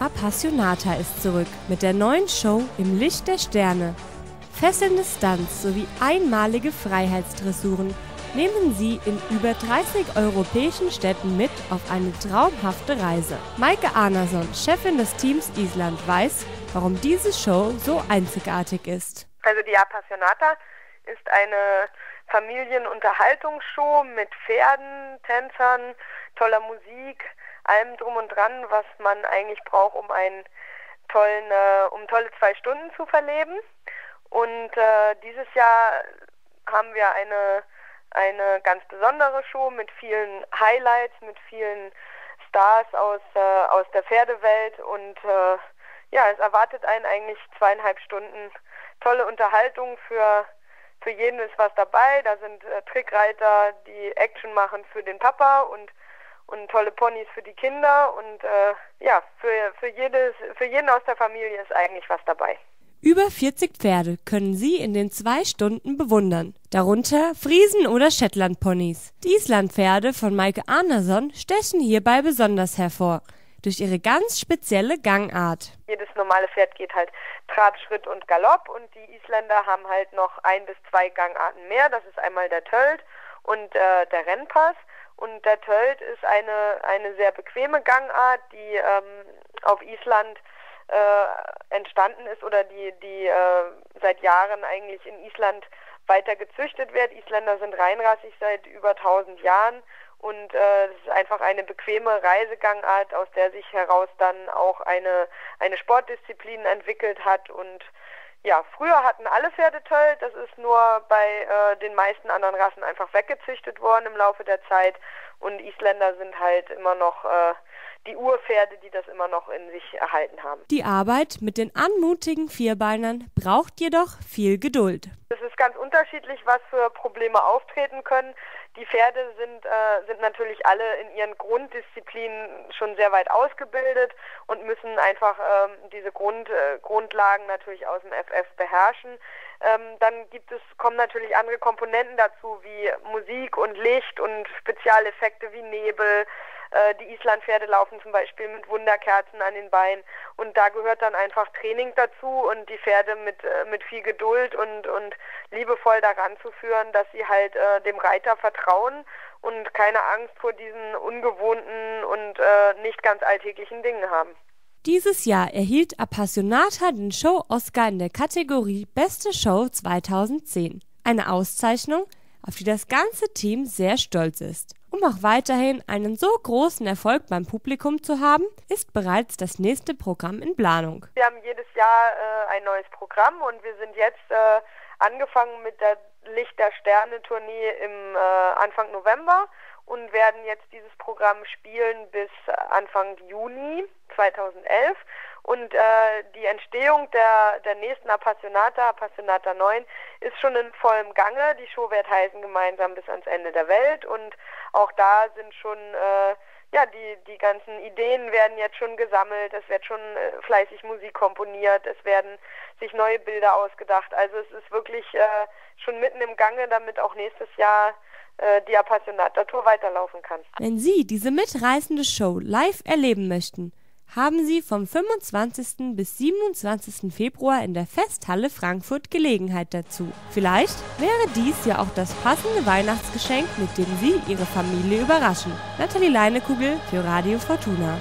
Appassionata ist zurück mit der neuen Show Im Licht der Sterne. Fesselnde Stunts sowie einmalige Freiheitsdressuren nehmen Sie in über 30 europäischen Städten mit auf eine traumhafte Reise. Maike Arnason, Chefin des Teams Island, weiß, warum diese Show so einzigartig ist. Also die Appassionata ist eine Familienunterhaltungsshow mit Pferden, Tänzern, toller Musik, allem drum und dran, was man eigentlich braucht, um einen tollen, äh, um tolle zwei Stunden zu verleben. Und äh, dieses Jahr haben wir eine eine ganz besondere Show mit vielen Highlights, mit vielen Stars aus äh, aus der Pferdewelt und äh, ja, es erwartet einen eigentlich zweieinhalb Stunden tolle Unterhaltung für für jeden ist was dabei. Da sind äh, Trickreiter, die Action machen für den Papa und und tolle Ponys für die Kinder und äh, ja, für, für, jedes, für jeden aus der Familie ist eigentlich was dabei. Über 40 Pferde können Sie in den zwei Stunden bewundern, darunter Friesen- oder Shetland-Ponys. Die Islandpferde von Maike Arnason stechen hierbei besonders hervor durch ihre ganz spezielle Gangart. Jedes normale Pferd geht halt Trab, Schritt und Galopp und die Isländer haben halt noch ein bis zwei Gangarten mehr. Das ist einmal der Tölt und äh, der Rennpass. Und der Tölt ist eine, eine sehr bequeme Gangart, die ähm, auf Island äh, entstanden ist oder die, die äh, seit Jahren eigentlich in Island weiter gezüchtet wird. Isländer sind reinrassig seit über 1000 Jahren und äh, es ist einfach eine bequeme Reisegangart, aus der sich heraus dann auch eine, eine Sportdisziplin entwickelt hat und ja, früher hatten alle Pferde Tölt, das ist nur bei äh, den meisten anderen Rassen einfach weggezüchtet worden im Laufe der Zeit und Isländer sind halt immer noch äh, die Urpferde, die das immer noch in sich erhalten haben. Die Arbeit mit den anmutigen Vierbeinern braucht jedoch viel Geduld. Es ist ganz unterschiedlich, was für Probleme auftreten können. Die Pferde sind, äh, sind natürlich alle in ihren Grunddisziplinen schon sehr weit ausgebildet und müssen einfach ähm, diese Grund, äh, Grundlagen natürlich aus dem FF beherrschen. Ähm, dann gibt es, kommen natürlich andere Komponenten dazu, wie Musik und Licht und Spezialeffekte wie Nebel. Äh, die Islandpferde laufen zum Beispiel mit Wunderkerzen an den Beinen und da gehört dann einfach Training dazu und die Pferde mit, äh, mit viel Geduld und, und liebevoll daran zu führen, dass sie halt äh, dem Reiter vertrauen und keine Angst vor diesen ungewohnten und äh, nicht ganz alltäglichen Dingen haben. Dieses Jahr erhielt Appassionata den Show Oscar in der Kategorie Beste Show 2010. Eine Auszeichnung, auf die das ganze Team sehr stolz ist. Um auch weiterhin einen so großen Erfolg beim Publikum zu haben, ist bereits das nächste Programm in Planung. Wir haben jedes Jahr äh, ein neues Programm und wir sind jetzt äh, angefangen mit der Licht der Sterne Tournee im äh, Anfang November und werden jetzt dieses Programm spielen bis Anfang Juni 2011. Und äh, die Entstehung der, der nächsten Appassionata, Appassionata 9, ist schon in vollem Gange. Die Show wird heißen gemeinsam bis ans Ende der Welt und auch da sind schon äh, ja, die, die ganzen Ideen werden jetzt schon gesammelt, es wird schon äh, fleißig Musik komponiert, es werden sich neue Bilder ausgedacht. Also es ist wirklich äh, schon mitten im Gange, damit auch nächstes Jahr äh, die Appassionata Tour weiterlaufen kann. Wenn Sie diese mitreißende Show live erleben möchten, haben Sie vom 25. bis 27. Februar in der Festhalle Frankfurt Gelegenheit dazu. Vielleicht wäre dies ja auch das passende Weihnachtsgeschenk, mit dem Sie Ihre Familie überraschen. Nathalie Leinekugel für Radio Fortuna.